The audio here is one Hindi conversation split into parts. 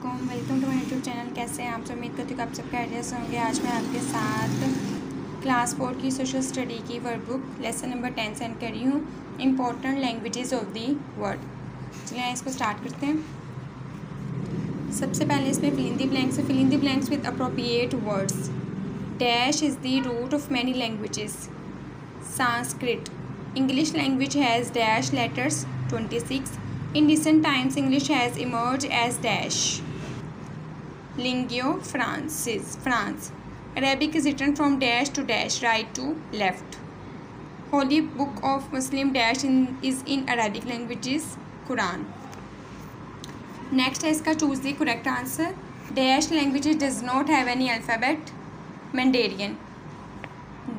वालेकुम welcome to my YouTube channel कैसे हैं आप सब? उम्मीद करती हूँ आप सबके आइडियाज़ होंगे। आज मैं आपके साथ क्लास फोर की सोशल स्टडी की word book lesson number ten send कर रही हूँ। Important languages of the world चलिए इसको स्टार्ट करते हैं। सबसे पहले इसमें फिलिंदी ब्लैंक्स है। Fill in the blanks with appropriate words dash is the root of many languages Sanskrit English language has dash letters twenty six In recent times, English has emerged as dash. Lingua Francis, France. Arabic is written from dash to dash, right to left. Holy book of Muslim dash in, is in Arabic languages, Quran. Next है इसका choose the correct answer. Dash languages does not have any alphabet. Mandarin.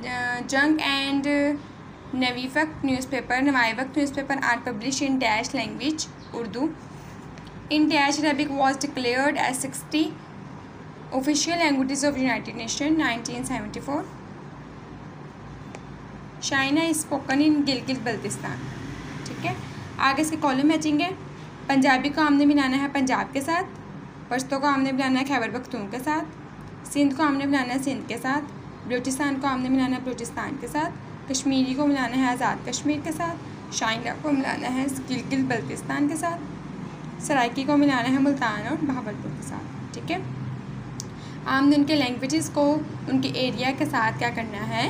Uh, junk and uh, Navi Waqt newspaper Nawai Waqt newspaper are publish in dash language Urdu in dash Arabic was declared as sixty official languages of United Nation nineteen seventy four China is spoken in Gilgit Baltistan ठीक है? आगे इसके कॉलम मैचिंग है। पंजाबी को आमने मिलाना है पंजाब के साथ, पश्तो को आमने मिलाना है खैबर पख्तून के साथ, सिंध को आमने मिलाना है सिंध के साथ, बलूचिस्तान को आमने मिलाना है बलूचिस्तान के साथ, कश्मीरी को मिलाना है आज़ाद कश्मीर के साथ, शाइना को मिलाना है गिलगित बल्तिस्तान के साथ सराइकी को मिलाना है मुल्तान और बहावलपुर के साथ। ठीक है? आमदन उनके लैंग्वेजेस को उनके एरिया के साथ क्या करना है?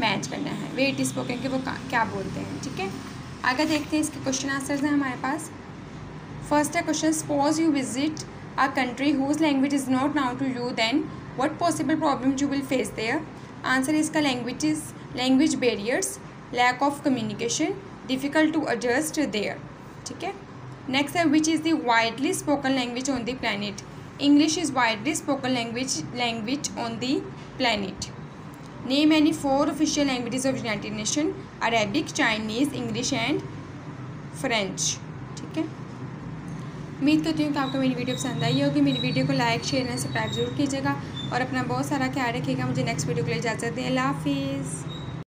मैच करना है। वे इट स्पोकन के वो क्या बोलते हैं, ठीक है? आगे देखते हैं इसके क्वेश्चन आंसर्स हैं हमारे पास। फ़र्स्ट है question suppose you visit a country whose language is not known to you then what possible problem you will face there answer इसका language language barriers lack of communication difficult to adjust there ठीक है? नेक्स्ट है which is the widely spoken language on the planet English is widely spoken language language on the planet name any four official languages of United Nation Arabic Chinese English and French ठीक है? उम्मीद करती हूँ कि आपको मेरी वीडियो पसंद आई होगी। मेरी वीडियो को लाइक शेयर एंड सब्सक्राइब ज़रूर कीजिएगा और अपना बहुत सारा ख्याल रखिएगा। मुझे नेक्स्ट वीडियो के लिए इजाज़त दें। अल्लाह हाफिज़।